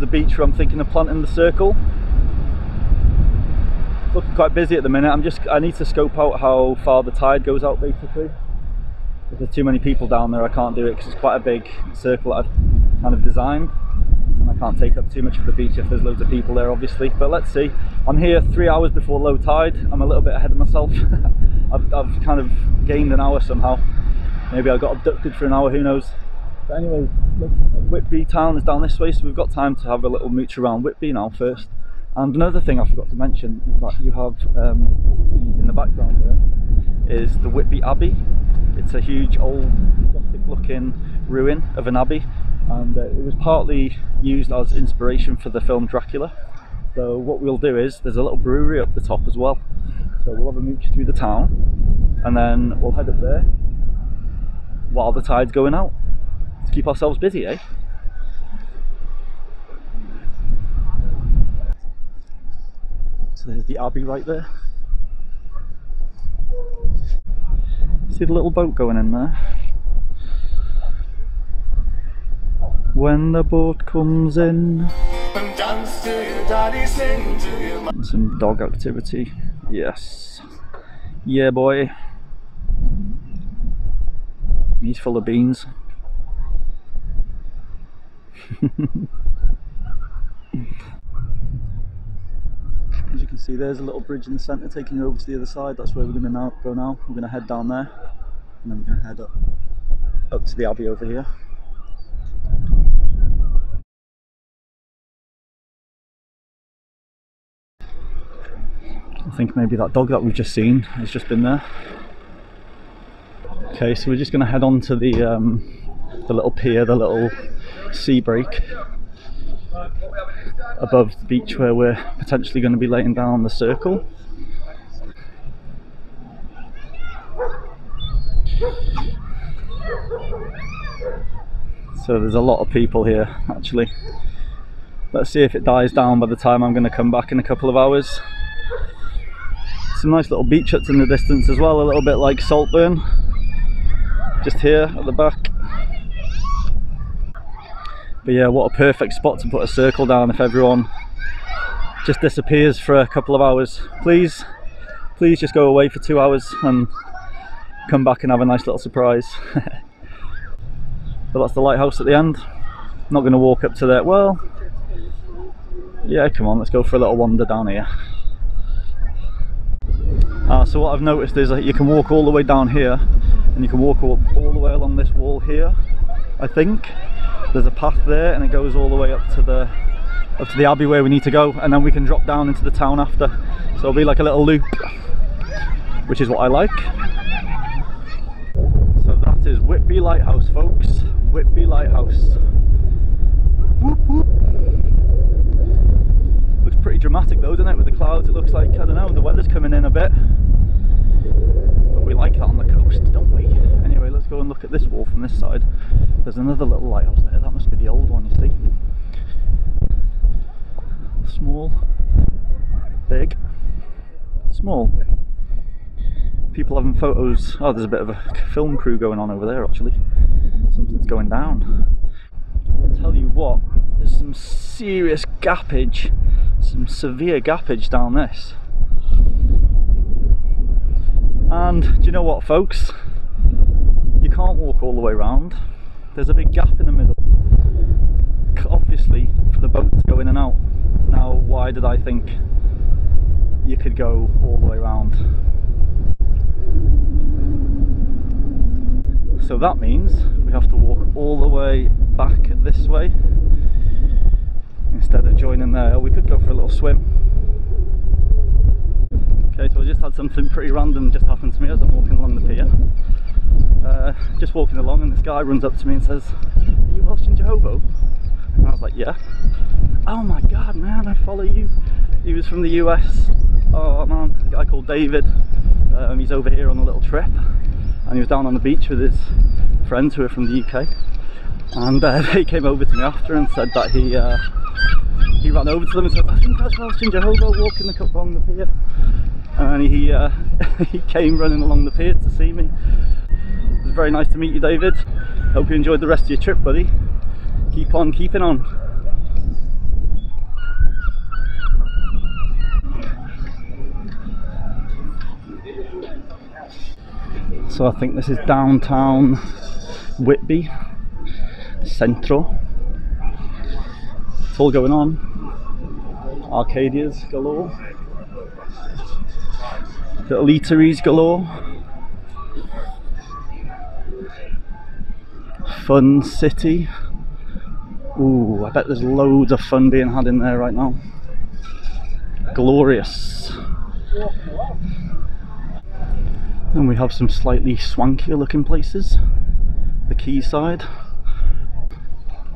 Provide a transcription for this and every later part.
the beach where I'm thinking of planting the circle. Looking quite busy at the minute. I'm just I need to scope out how far the tide goes out basically. If there's too many people down there, I can't do it because it's quite a big circle that I've kind of designed. And I can't take up too much of the beach if there's loads of people there, obviously. But let's see. I'm here three hours before low tide. I'm a little bit ahead of myself. I've, I've kind of gained an hour somehow. Maybe I got abducted for an hour, who knows. But anyway, Whitby town is down this way, so we've got time to have a little mooch around Whitby now first. And another thing I forgot to mention is that you have um, in the background there is the Whitby Abbey. It's a huge old gothic looking ruin of an abbey and uh, it was partly used as inspiration for the film Dracula. So what we'll do is there's a little brewery up the top as well. So we'll have a mooch through the town and then we'll head up there while the tide's going out to keep ourselves busy, eh? So there's the abbey right there. See the little boat going in there? When the boat comes in. Some dog activity. Yes. Yeah, boy. He's full of beans. As you can see, there's a little bridge in the centre taking over to the other side. That's where we're going to now go now. We're going to head down there, and then we're going to head up up to the abbey over here. I think maybe that dog that we've just seen has just been there. Okay, so we're just going to head on to the um, the little pier, the little sea break above the beach where we're potentially going to be laying down the circle. So there's a lot of people here actually. Let's see if it dies down by the time I'm going to come back in a couple of hours. Some nice little beach huts in the distance as well, a little bit like Saltburn. Just here at the back. But yeah, what a perfect spot to put a circle down if everyone just disappears for a couple of hours. Please, please just go away for two hours and come back and have a nice little surprise. but that's the lighthouse at the end. not going to walk up to that. Well, yeah, come on, let's go for a little wander down here. Uh, so what I've noticed is that you can walk all the way down here and you can walk all, all the way along this wall here, I think. There's a path there and it goes all the way up to the up to the abbey where we need to go and then we can drop down into the town after. So it'll be like a little loop, which is what I like. So that is Whitby Lighthouse folks, Whitby Lighthouse. Whoop, whoop looks pretty dramatic though, doesn't it? With the clouds, it looks like, I don't know, the weather's coming in a bit. But we like that on the coast, don't we? Anyway, let's go and look at this wall from this side. There's another little lighthouse there, the old one, you see. Small, big, small. People having photos. Oh, there's a bit of a film crew going on over there actually. Something's going down. I'll tell you what, there's some serious gappage some severe gappage down this. And do you know what folks? You can't walk all the way around. There's a big gap in the middle. Obviously for the boat to go in and out. Now why did I think you could go all the way around? So that means we have to walk all the way back this way instead of joining there. We could go for a little swim. Okay, so I just had something pretty random just happen to me as I'm walking along the pier. Uh, just walking along and this guy runs up to me and says, are you Welsh Ginger Hobo? And I was like, yeah. Oh my god, man, I follow you. He was from the US. Oh man, a guy called David. Um, he's over here on a little trip and he was down on the beach with his friends who are from the UK and uh, they came over to me after and said that he uh, he ran over to them and said, I think that's Welsh Ginger Hobo walking the along the pier. And he, uh, he came running along the pier to see me. It was very nice to meet you, David. Hope you enjoyed the rest of your trip, buddy keep on keeping on. So I think this is downtown Whitby, Centro. It's all going on. Arcadias galore. Little eateries galore. Fun city. Ooh, I bet there's loads of fun being had in there right now. Glorious. And we have some slightly swankier looking places. The quayside.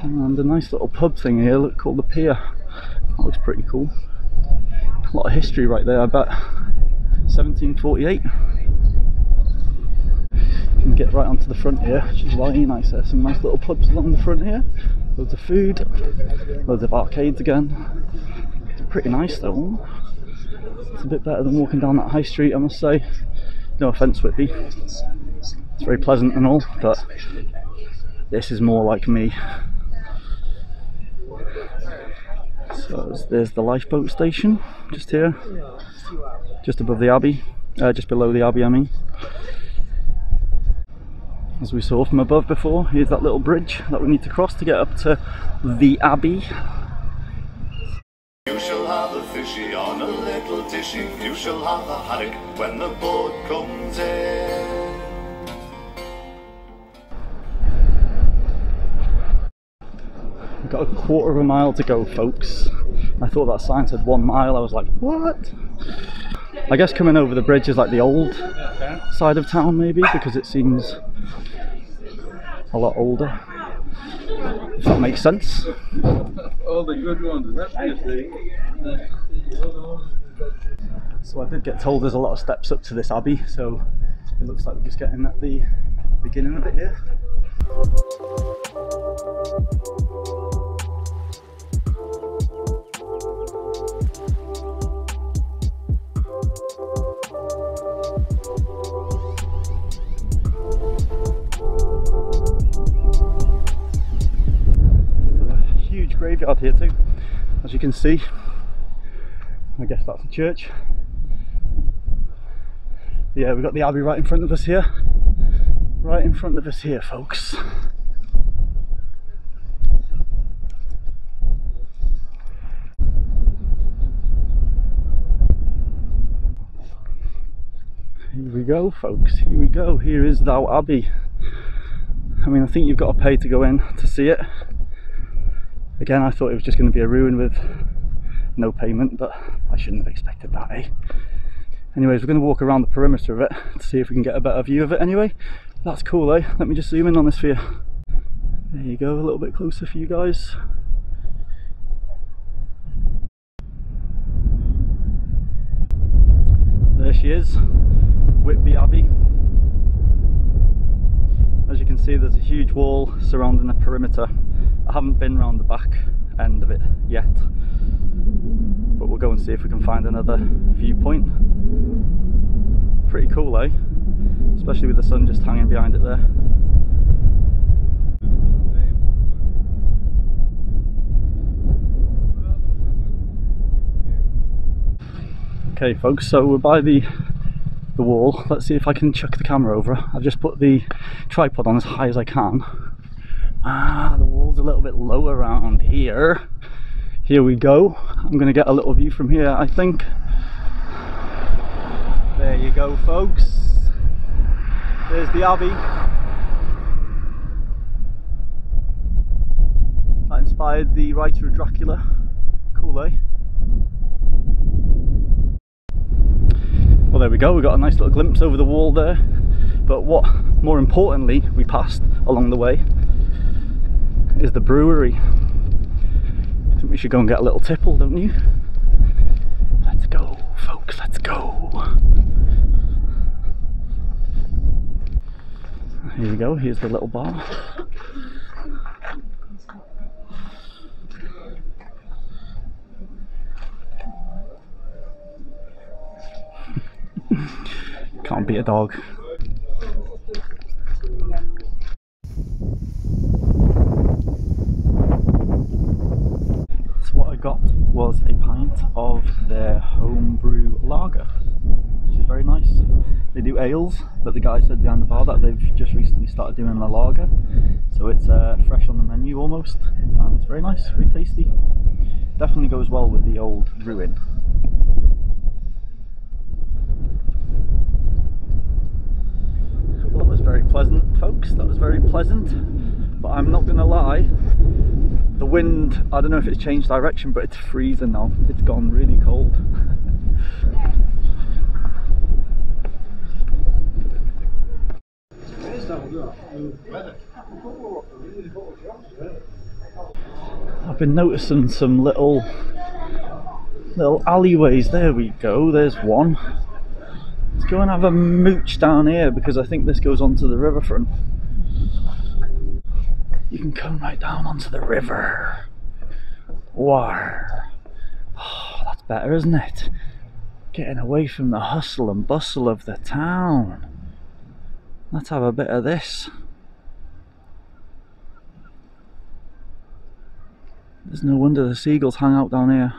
And a nice little pub thing here, look called the Pier. That looks pretty cool. A lot of history right there, I bet. 1748. You can get right onto the front here, which is really nice. There's some nice little pubs along the front here. Loads of food, loads of arcades again. It's pretty nice though. It's a bit better than walking down that high street, I must say. No offence, Whitby. It's very pleasant and all, but this is more like me. So there's the lifeboat station, just here, just above the Abbey, uh, just below the Abbey I mean. As we saw from above before, here's that little bridge that we need to cross to get up to the Abbey. You shall have a fishy on a little dishy. You shall have a haddock when the boat comes in. We've got a quarter of a mile to go, folks. I thought that sign said one mile. I was like, what? I guess coming over the bridge is like the old side of town, maybe, because it seems a lot older. If that makes sense. All the good ones, that's the So I did get told there's a lot of steps up to this abbey, so it looks like we're just getting at the beginning of it here. Huge graveyard here too, as you can see. I guess that's a church. Yeah, we've got the abbey right in front of us here. Right in front of us here, folks. Here we go, folks. Here we go. Here is Thou Abbey. I mean, I think you've got to pay to go in to see it. Again, I thought it was just going to be a ruin with no payment, but I shouldn't have expected that, eh? Anyways, we're going to walk around the perimeter of it to see if we can get a better view of it anyway. That's cool, eh? Let me just zoom in on this for you. There you go, a little bit closer for you guys. There she is, Whitby Abbey. As you can see, there's a huge wall surrounding the perimeter. I haven't been round the back end of it yet, but we'll go and see if we can find another viewpoint. Pretty cool, eh? Especially with the sun just hanging behind it there. Okay, folks, so we're by the the wall. Let's see if I can chuck the camera over. I've just put the tripod on as high as I can. Ah, the wall's a little bit low around here. Here we go. I'm going to get a little view from here, I think. There you go, folks. There's the Abbey. That inspired the writer of Dracula. Cool, eh? Well, there we go. We got a nice little glimpse over the wall there. But what, more importantly, we passed along the way is the brewery. I think we should go and get a little tipple, don't you? Let's go, folks. Let's go. Here we go. Here's the little bar. Can't beat a dog. So what I got was a pint of their homebrew lager, which is very nice. They do ales, but the guy said behind the bar that they've just recently started doing a lager, so it's uh, fresh on the menu almost, and it's very nice, very tasty. Definitely goes well with the old ruin. Well, that was very pleasant, folks. That was very pleasant. But I'm not gonna lie, the wind, I don't know if it's changed direction, but it's freezing now. It's gone really cold. I've been noticing some little little alleyways. There we go. There's one. Let's go and have a mooch down here because I think this goes onto the riverfront. You can come right down onto the river. Wow. Oh, that's better, isn't it? Getting away from the hustle and bustle of the town. Let's have a bit of this. There's no wonder the seagulls hang out down here.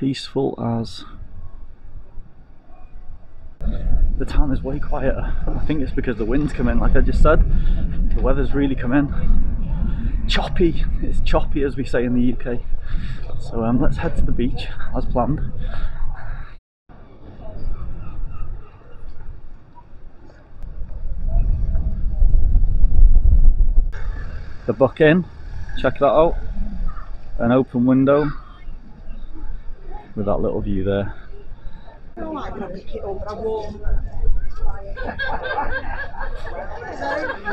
Peaceful as. The town is way quieter. I think it's because the wind's come in, like I just said. The weather's really come in. Choppy. It's choppy as we say in the UK. So um, let's head to the beach as planned. The Buck Inn check that out. An open window with that little view there.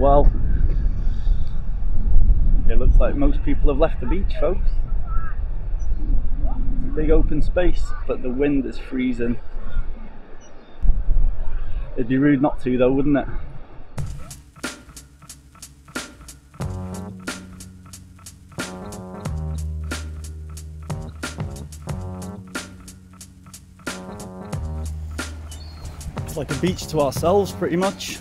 Well. It looks like most people have left the beach, folks. Big open space, but the wind is freezing. It'd be rude not to, though, wouldn't it? It's like a beach to ourselves, pretty much.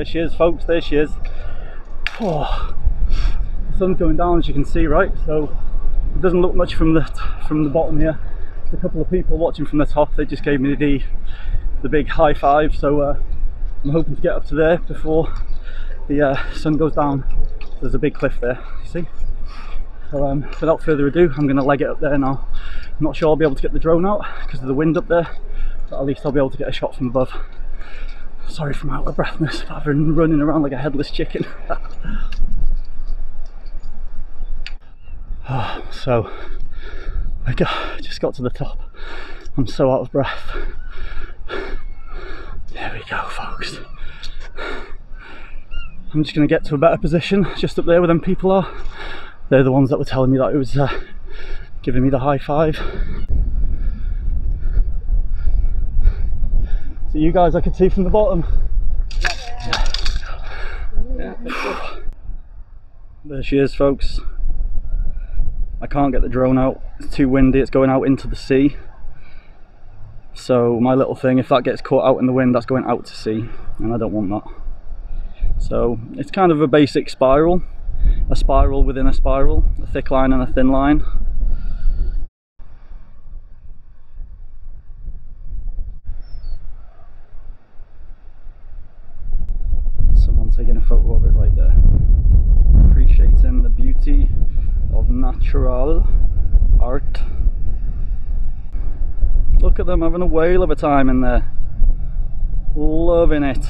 There she is, folks. There she is. Oh, the sun's going down, as you can see, right? So it doesn't look much from the from the bottom here. There's a couple of people watching from the top. They just gave me the the big high five. So uh, I'm hoping to get up to there before the uh, sun goes down. There's a big cliff there. You see? So um, without further ado, I'm going to leg it up there now. I'm not sure I'll be able to get the drone out because of the wind up there, but at least I'll be able to get a shot from above. Sorry for my out of breathness, I've been running around like a headless chicken. Ah, so, I got, just got to the top. I'm so out of breath. There we go, folks. I'm just going to get to a better position just up there where them people are. They're the ones that were telling me that it was uh, giving me the high five. So you guys I could see from the bottom. There she is folks. I can't get the drone out, it's too windy, it's going out into the sea. So my little thing, if that gets caught out in the wind, that's going out to sea, and I don't want that. So it's kind of a basic spiral, a spiral within a spiral, a thick line and a thin line. Someone taking a photo of it right there. Appreciating the beauty of natural art. Look at them having a whale of a time in there. Loving it.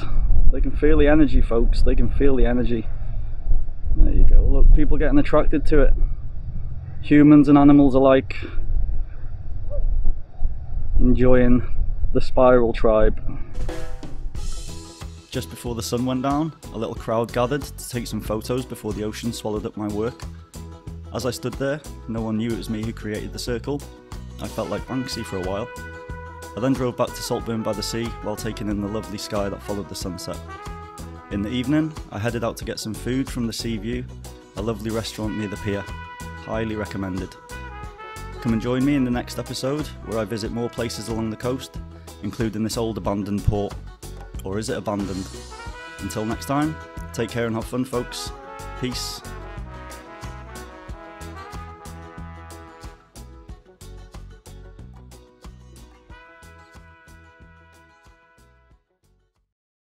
They can feel the energy, folks. They can feel the energy. There you go. Look, people getting attracted to it. Humans and animals alike enjoying the spiral tribe. Just before the sun went down, a little crowd gathered to take some photos before the ocean swallowed up my work. As I stood there, no one knew it was me who created the circle. I felt like Banksy for a while. I then drove back to Saltburn by the sea while taking in the lovely sky that followed the sunset. In the evening, I headed out to get some food from the Sea View, a lovely restaurant near the pier. Highly recommended. Come and join me in the next episode where I visit more places along the coast, including this old abandoned port. Or is it abandoned? Until next time, take care and have fun, folks. Peace.